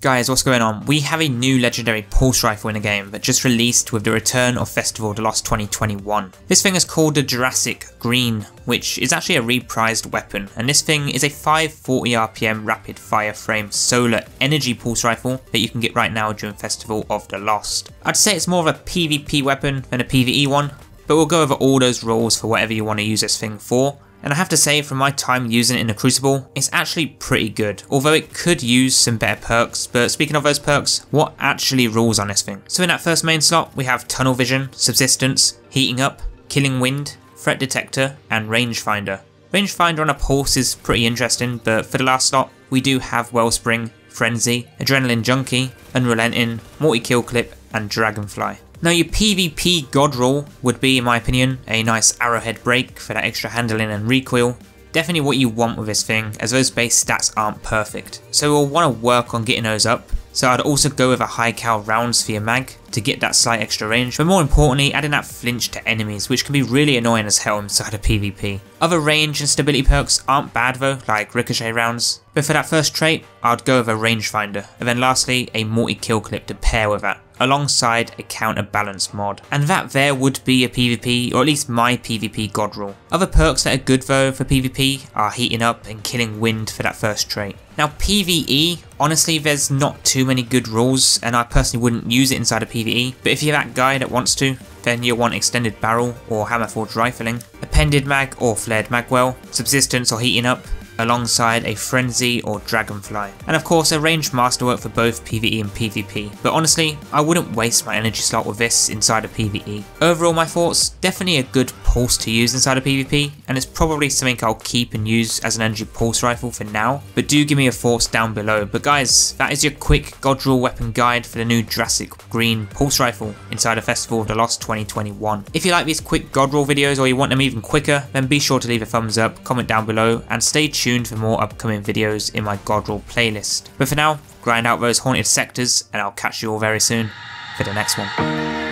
Guys, what's going on? We have a new legendary pulse rifle in the game that just released with the return of Festival of the Lost 2021. This thing is called the Jurassic Green, which is actually a reprised weapon, and this thing is a 540 RPM rapid fire frame solar energy pulse rifle that you can get right now during Festival of the Lost. I'd say it's more of a PvP weapon than a PvE one, but we'll go over all those rolls for whatever you want to use this thing for, and I have to say from my time using it in the Crucible, it's actually pretty good, although it could use some better perks, but speaking of those perks, what actually rolls on this thing? So in that first main slot, we have Tunnel Vision, Subsistence, Heating Up, Killing Wind, Threat Detector, and Rangefinder. Rangefinder on a pulse is pretty interesting, but for the last slot, we do have Wellspring, Frenzy, Adrenaline Junkie, Unrelenting, Multi-Kill Clip, and Dragonfly. Now your PvP god roll would be, in my opinion, a nice arrowhead brake for that extra handling and recoil. Definitely what you want with this thing, as those base stats aren't perfect. So we'll want to work on getting those up. So I'd also go with a high cal rounds for your mag to get that slight extra range, but more importantly adding that flinch to enemies which can be really annoying as hell inside of PvP. Other range and stability perks aren't bad though, like ricochet rounds, but for that first trait I'd go with a rangefinder, and then lastly a multi-kill clip to pair with that alongside a counterbalance mod. And that there would be a PvP, or at least my PvP god roll. Other perks that are good though for PvP are heating up and killing wind for that first trait. Now PvE, honestly there's not too many good rolls and I personally wouldn't use it inside a PvE, but if you're that guy that wants to, then you'll want extended barrel or hammerforged rifling, appended mag or flared magwell, subsistence or heating up, alongside a Frenzy or Dragonfly. And of course a ranged masterwork for both PvE and PvP, but honestly I wouldn't waste my energy slot with this inside of PvE. Overall my thoughts, definitely a good pulse to use inside of PvP, and it's probably something I'll keep and use as an energy pulse rifle for now, but do give me your thoughts down below. But guys, that is your quick God weapon guide for the new Jurassic Green pulse rifle inside of Festival of the Lost 2021. If you like these quick God videos or you want them even quicker, then be sure to leave a thumbs up, comment down below, and stay tuned for more upcoming videos in my Godroll playlist. But for now, grind out those haunted sectors and I'll catch you all very soon for the next one.